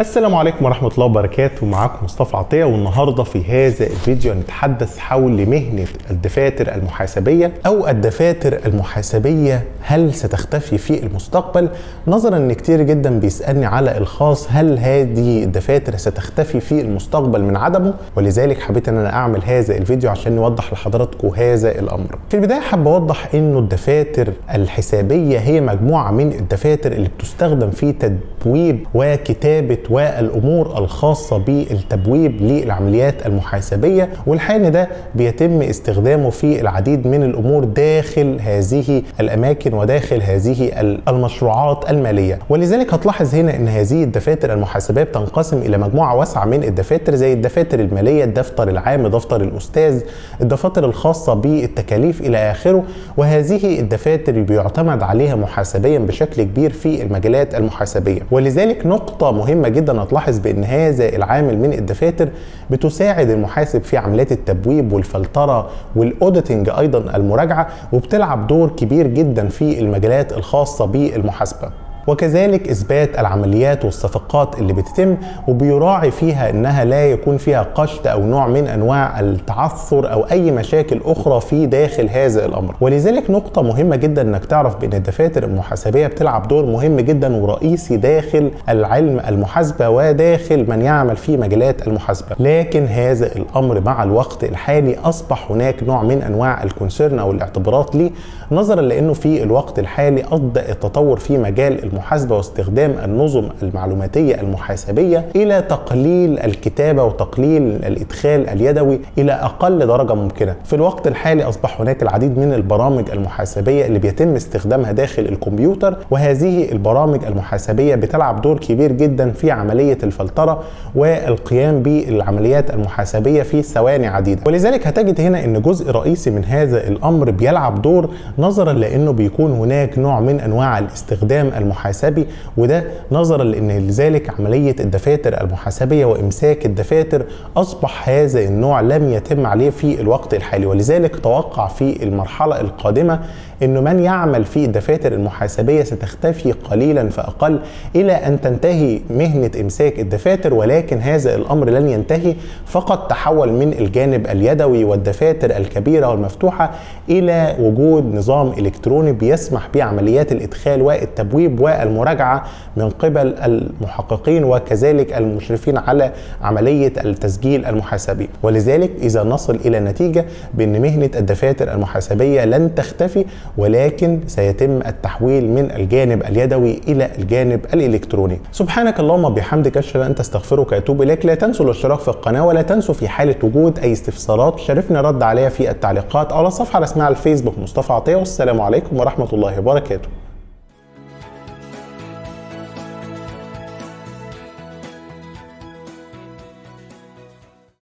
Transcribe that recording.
السلام عليكم ورحمة الله وبركاته. معاكم مصطفى عطية والنهاردة في هذا الفيديو نتحدث حول مهنة الدفاتر المحاسبية أو الدفاتر المحاسبية. هل ستختفي في المستقبل؟ نظرا إن كتير جدا بيسألني على إلخاص هل هذه الدفاتر ستختفي في المستقبل من عدمه. ولذلك حبيت إن أنا أعمل هذا الفيديو عشان نوضح لحضراتكم هذا الأمر. في البداية حابب أوضح إنه الدفاتر الحسابية هي مجموعة من الدفاتر اللي بتستخدم في تبويب وكتابة والامور الخاصة بالتبويب للعمليات المحاسبية والحين ده بيتم استخدامه في العديد من الأمور داخل هذه الأماكن وداخل هذه المشروعات المالية. ولذلك هتلاحظ هنا إن هذه الدفاتر المحاسبيه بتنقسم إلى مجموعة واسعة من الدفاتر زي الدفاتر المالية الدفتر العام دفتر الأستاذ الدفاتر الخاصة بالتكاليف إلى آخره. وهذه الدفاتر بيعتمد عليها محاسبيا بشكل كبير في المجالات المحاسبية. ولذلك نقطة مهمة جدا هتلاحظ بأن هذا العامل من الدفاتر بتساعد المحاسب في عمليات التبويب والفلترة وال auditing أيضا المراجعة وبتلعب دور كبير جدا في المجالات الخاصة بالمحاسبة. وكذلك إثبات العمليات والصفقات اللي بتتم وبيراعي فيها إنها لا يكون فيها قشط أو نوع من أنواع التعثر أو أي مشاكل أخرى في داخل هذا الأمر. ولذلك نقطة مهمة جدا إنك تعرف بأن الدفاتر المحاسبية بتلعب دور مهم جدا ورئيسي داخل العلم المحاسبة وداخل من يعمل في مجالات المحاسبة. لكن هذا الأمر مع الوقت الحالي أصبح هناك نوع من أنواع ال concern أو الاعتبارات ليه نظرا لأنه في الوقت الحالي ادى التطور في مجال المحاسبة واستخدام النظم المعلوماتية المحاسبية إلى تقليل الكتابة وتقليل الإدخال اليدوي إلى أقل درجة ممكنة. في الوقت الحالي أصبح هناك العديد من البرامج المحاسبية اللي بيتم استخدامها داخل الكمبيوتر وهذه البرامج المحاسبية بتلعب دور كبير جدا في عملية الفلترة والقيام بالعمليات المحاسبية في ثواني عديدة. ولذلك هتجد هنا إن جزء رئيسي من هذا الأمر بيلعب دور نظرا لأنه بيكون هناك نوع من أنواع الاستخدام المحاسبي المحاسبي وده نظرا لأن لذلك عملية الدفاتر المحاسبية وإمساك الدفاتر أصبح هذا النوع لم يتم عليه في الوقت الحالي. ولذلك توقع في المرحلة القادمة إنه من يعمل في الدفاتر المحاسبية ستختفي قليلا فأقل إلى أن تنتهي مهنة إمساك الدفاتر ولكن هذا الأمر لن ينتهي فقط تحول من الجانب اليدوي والدفاتر الكبيرة والمفتوحة إلى وجود نظام إلكتروني بيسمح بعمليات الإدخال والتبويب والمراجعه من قبل المحققين وكذلك المشرفين على عملية التسجيل المحاسبي ولذلك إذا نصل إلى نتيجة بأن مهنة الدفاتر المحاسبية لن تختفي ولكن سيتم التحويل من الجانب اليدوي إلى الجانب الإلكتروني. سبحانك اللهم بحمدك أشهد أن تستغفرك وأتوب إليك. لا تنسوا الاشتراك في القناة ولا تنسوا في حالة وجود أي استفسارات شرفنا رد عليها في التعليقات. على الصفحه الرسميه على الفيسبوك مصطفى عطية. والسلام عليكم ورحمة الله وبركاته.